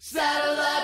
Satellite.